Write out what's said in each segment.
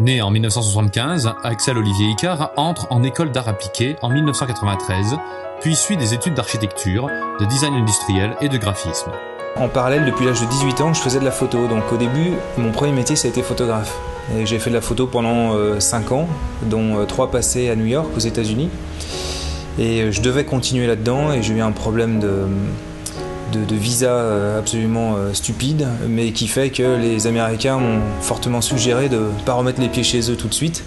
Né en 1975, Axel Olivier Icard entre en école d'art appliqué en 1993, puis suit des études d'architecture, de design industriel et de graphisme. En parallèle, depuis l'âge de 18 ans, je faisais de la photo. Donc au début, mon premier métier, ça a été photographe. Et j'ai fait de la photo pendant 5 euh, ans, dont 3 euh, passés à New York, aux États-Unis. Et euh, je devais continuer là-dedans et j'ai eu un problème de, de, visa absolument stupide, mais qui fait que les Américains m'ont fortement suggéré de ne pas remettre les pieds chez eux tout de suite.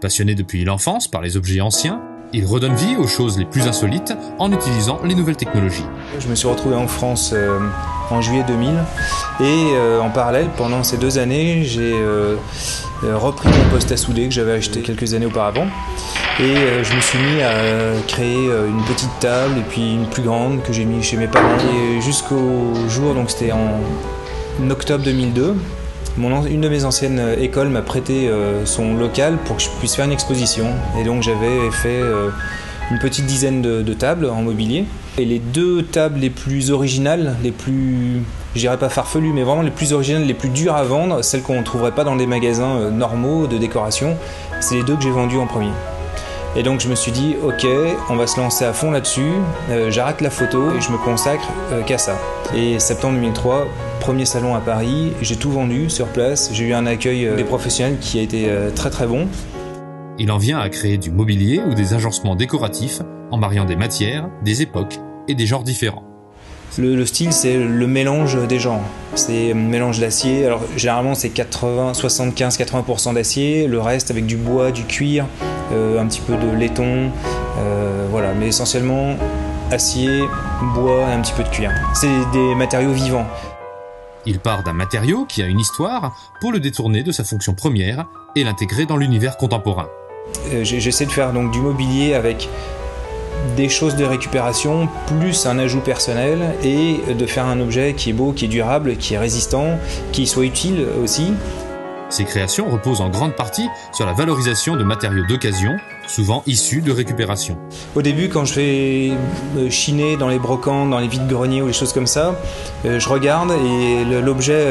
Passionné depuis l'enfance par les objets anciens, il redonne vie aux choses les plus insolites en utilisant les nouvelles technologies. Je me suis retrouvé en France euh, en juillet 2000 et euh, en parallèle, pendant ces deux années, j'ai euh, repris mon poste à souder que j'avais acheté quelques années auparavant et je me suis mis à créer une petite table et puis une plus grande que j'ai mis chez mes parents et jusqu'au jour, donc c'était en octobre 2002, une de mes anciennes euh, écoles m'a prêté euh, son local pour que je puisse faire une exposition. Et donc j'avais fait euh, une petite dizaine de, tables en mobilier. Et les deux tables les plus originales, les plus, je dirais pas farfelues, mais vraiment les plus originales, les plus dures à vendre, celles qu'on ne trouverait pas dans des magasins normaux de décoration, c'est les deux que j'ai vendues en premier. Et donc je me suis dit, ok, on va se lancer à fond là-dessus, euh, j'arrête la photo et je me consacre euh, qu'à ça. Et septembre 2003, premier salon à Paris, j'ai tout vendu sur place, j'ai eu un accueil euh, des professionnels qui a été très très bon. Il en vient à créer du mobilier ou des agencements décoratifs en mariant des matières, des époques et des genres différents. Le, style, c'est le mélange des genres. C'est un mélange d'acier. Alors, généralement, c'est 80, 75, 80% d'acier. Le reste avec du bois, du cuir, euh, un petit peu de laiton. Euh, voilà, mais essentiellement acier, bois et un petit peu de cuir. C'est des matériaux vivants. Il part d'un matériau qui a une histoire pour le détourner de sa fonction première et l'intégrer dans l'univers contemporain. Euh, j'essaie de faire donc du mobilier avec des choses de récupération plus un ajout personnel et de faire un objet qui est beau, qui est durable, qui est résistant, qui soit utile aussi. Ces créations reposent en grande partie sur la valorisation de matériaux d'occasion, souvent issus de récupération. Au début, quand je vais euh, chiner dans les brocantes, dans les vides-greniers ou les choses comme ça, euh, je regarde et l'objet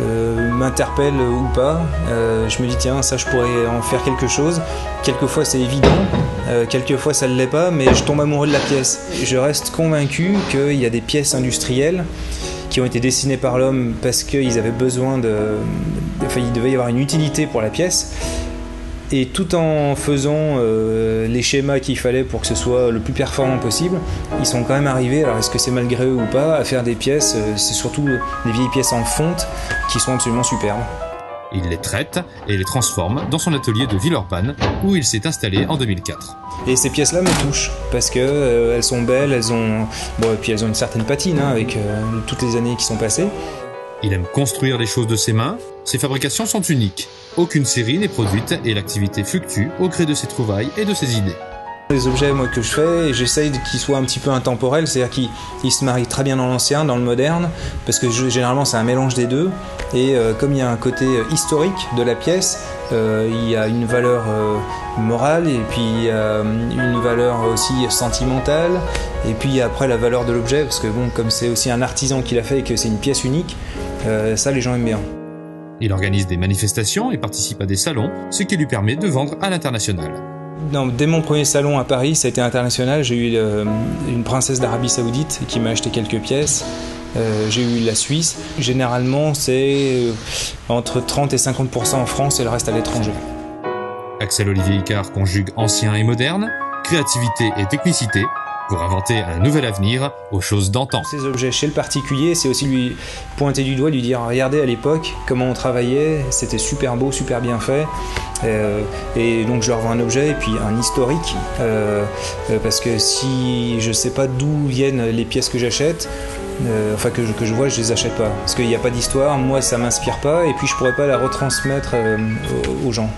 euh, m'interpelle ou pas. Euh, je me dis tiens ça je pourrais en faire quelque chose. Quelquefois c'est évident, euh, quelquefois ça ne l'est pas, mais je tombe amoureux de la pièce. Je reste convaincu qu'il y a des pièces industrielles qui ont été dessinées par l'homme parce qu'ils avaient besoin de... Enfin il devait y avoir une utilité pour la pièce et tout en faisant euh, les schémas qu'il fallait pour que ce soit le plus performant possible, ils sont quand même arrivés, alors est-ce que c'est malgré eux ou pas, à faire des pièces, euh, c'est surtout des vieilles pièces en fonte qui sont absolument superbes. Il les traite et les transforme dans son atelier de Villeurbanne où il s'est installé en 2004. Et ces pièces-là me touchent parce que euh, elles sont belles, elles ont bon et puis elles ont une certaine patine hein, avec toutes les années qui sont passées. Il aime construire les choses de ses mains. Ses fabrications sont uniques. Aucune série n'est produite et l'activité fluctue au gré de ses trouvailles et de ses idées. Les objets moi, que je fais, j'essaye qu'ils soient un petit peu intemporels, c'est-à-dire qu'ils se marient très bien dans l'ancien, dans le moderne, parce que généralement c'est un mélange des deux. Et euh, comme il y a un côté euh, historique de la pièce, euh, il y a une valeur morale et puis une valeur aussi sentimentale. Et puis après la valeur de l'objet, parce que bon, comme c'est aussi un artisan qui l'a fait et que c'est une pièce unique, ça les gens aiment bien. Il organise des manifestations et participe à des salons, ce qui lui permet de vendre à l'international. dès mon premier salon à Paris, ça a été international. J'ai eu euh, une princesse d'Arabie Saoudite qui m'a acheté quelques pièces. Euh, j'ai eu la Suisse. Généralement, c'est euh, entre 30 et 50 en France et le reste à l'étranger. Axel Olivier Icard conjugue ancien et moderne, créativité et technicité pour inventer un nouvel avenir aux choses d'antan. Ces objets chez le particulier, c'est aussi lui pointer du doigt, lui dire regardez à l'époque comment on travaillait, c'était super beau, super bien fait. Euh, et donc je leur vends un objet et puis un historique euh, euh, parce que si je sais pas d'où viennent les pièces que j'achète, enfin que je, que je, vois, je les achète pas parce qu'il n'y a pas d'histoire, moi ça m'inspire pas et puis je pourrais pas la retransmettre aux gens.